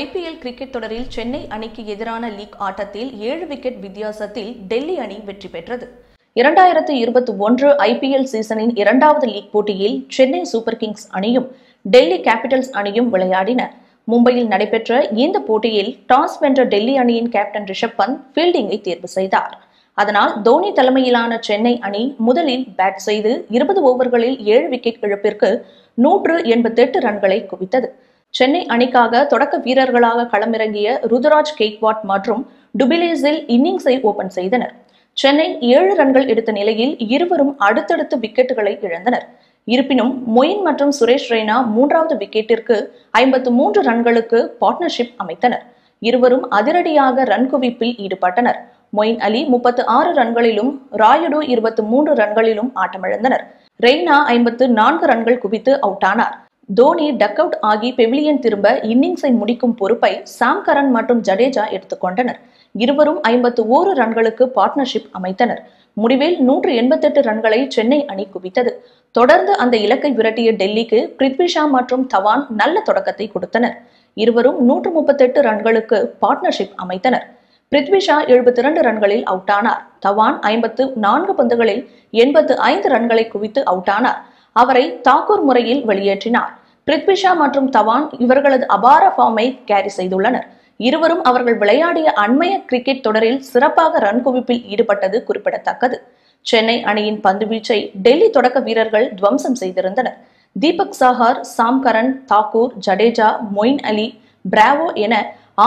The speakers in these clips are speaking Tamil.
ஐபிஎல் கிரிக்கெட் தொடரில் சென்னை அணிக்கு எதிரான லீக் ஆட்டத்தில் ஏழு விக்கெட் வித்தியாசத்தில் டெல்லி அணி வெற்றி பெற்றது. இரண்டாயிரத்து இருபத்தி ஒன்று ஐபிஎல் சீசனின் இரண்டாவது லீக் போட்டியில் சென்னை சூப்பர் கிங்ஸ் அணியும் டெல்லி கேபிட்டல்ஸ் அணியும் விளையாடின. மும்பையில் நடைபெற்ற இந்த போட்டியில் டாஸ் வென்ற டெல்லி அணியின் கேப்டன் ரிஷப் பந்த் ஃபீல்டிங்கை தேர்வு செய்தார். அதனால் தோனி தலைமையிலான சென்னை அணி முதலில் பேட் செய்து இருபது ஓவர்களில் ஏழு விக்கெட் இழப்பிற்கு நூற்று எண்பத்தெட்டு ரன்களை குவித்தது. சென்னை அணிக்காக தொடக்க வீரர்களாக களமிறங்கிய ருதுராஜ் கேக்வாட் மற்றும் டுபிலேஸில் இன்னிங்ஸை ஓபன் செய்தனர். சென்னை ஏழு ரன்கள் எடுத்த நிலையில் இருவரும் அடுத்தடுத்து விக்கெட்டுகளை இழந்தனர். இருப்பினும் மொயின் மற்றும் சுரேஷ் ரெய்னா மூன்றாவது விக்கெட்டிற்கு ஐம்பத்து மூன்று ரன்களுக்கு பார்ட்னர்ஷிப் அமைத்தனர். இருவரும் அதிரடியாக ரன் குவிப்பில் ஈடுபட்டனர். மொயின் அலி முப்பத்து ஆறு ரன்களிலும் ராயுடு இருபத்தி மூன்று ரன்களிலும் ஆட்டமிழந்தனர். ரெய்னா ஐம்பத்து நான்கு ரன்கள் குவித்து அவுட் ஆனார் தோனி டக் அவுட் ஆகி பெவிலியன் திரும்ப இன்னிங்ஸை முடிக்கும் பொறுப்பை சாம் கரன் மற்றும் ஜடேஜா எடுத்துக்கொண்டனர் இருவரும் ஐம்பத்து ஓரு ரன்களுக்கு பார்ட்னர்ஷிப் அமைத்தனர். முடிவில் நூற்று எண்பத்தெட்டு ரன்களை சென்னை அணி குவித்தது. தொடர்ந்து அந்த இலக்கை விரட்டிய டெல்லிக்கு பிரித்விஷா மற்றும் தவான் நல்ல தொடக்கத்தை கொடுத்தனர். இருவரும் நூற்று முப்பத்தெட்டு ரன்களுக்கு பார்ட்னர்ஷிப் அமைத்தனர். பிரித்விஷா எழுபத்தி இரண்டு ரன்களில் அவுட் ஆனார். தவான் ஐம்பத்து நான்கு பந்துகளில் எண்பத்து ஐந்து ரன்களை குவித்து அவுட் ஆனார். அவரை தாக்கூர் முறையில் வெளியேற்றினார். பிரித்விஷா மற்றும் தவான் இவர்களது அபார ஃபார்மை கேரி செய்துள்ளனர். இருவரும் அவர்கள் விளையாடிய அண்மைய கிரிக்கெட் தொடரில் சிறப்பாக ரன் குவிப்பில் ஈடுபட்டது குறிப்பிடத்தக்கது. சென்னை அணியின் பந்துவீச்சை டெல்லி தொடக்க வீரர்கள் துவம்சம் செய்திருந்தனர். Deepak Chahar Sam Curran Thakur Jadeja Moeen Ali Bravo என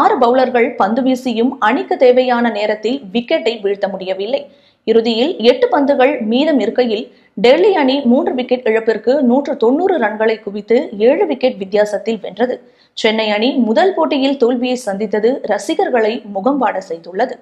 ஆறு பவுலர்கள் பந்து வீசியும் அணிக்கு தேவையான நேரத்தில் விக்கெட்டை வீழ்த்த முடியவில்லை. இறுதியில் எட்டு பந்துகள் மீதம் இருக்கையில் டெல்லி அணி மூன்று விக்கெட் இழப்பிற்கு நூற்று தொண்ணூறு ரன்களை குவித்து ஏழு விக்கெட் வித்தியாசத்தில் வென்றது. சென்னை அணி முதல் போட்டியில் தோல்வியை சந்தித்தது ரசிகர்களை முகம்பாட செய்துள்ளது.